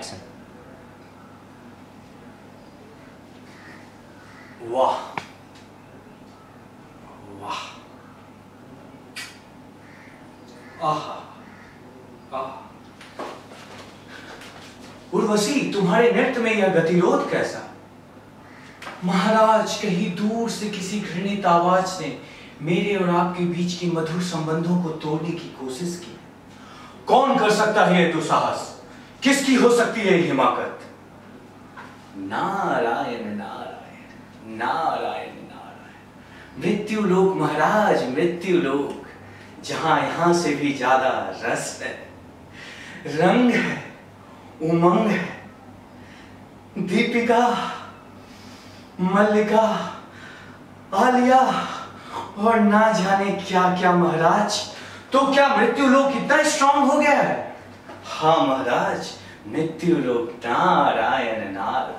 Action वाह वाह उर्वशी, तुम्हारे नृत्य में यह गतिरोध कैसा? महाराज, कहीं दूर से किसी घृणित आवाज़ ने मेरे और आपके बीच के मधुर संबंधों को तोड़ने की कोशिश की। कौन कर सकता है यह दुसाहस किसकी हो सकती है हिमाकत? नारायण नारायण नारायण नारायण। मृत्यु लोक महाराज, मृत्यु लोक। जहाँ यहाँ से भी ज़्यादा रस है। रंग है, उमंग है। दीपिका, मल्लिका, आलिया, और ना जाने क्या क्या महाराज। तो क्या मृत्यु लोक इतना स्ट्रांग हो गया है? हाँ महाराज मृत्यु रूप नारायण नारायण